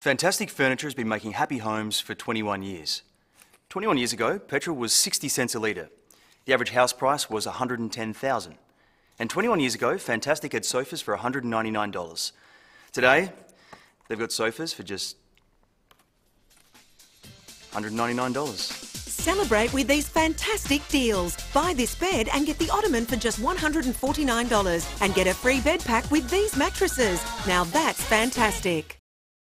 Fantastic Furniture has been making happy homes for 21 years. 21 years ago, petrol was 60 cents a litre. The average house price was 110,000. And 21 years ago, Fantastic had sofas for $199. Today, they've got sofas for just $199. Celebrate with these fantastic deals. Buy this bed and get the ottoman for just $149 and get a free bed pack with these mattresses. Now that's fantastic.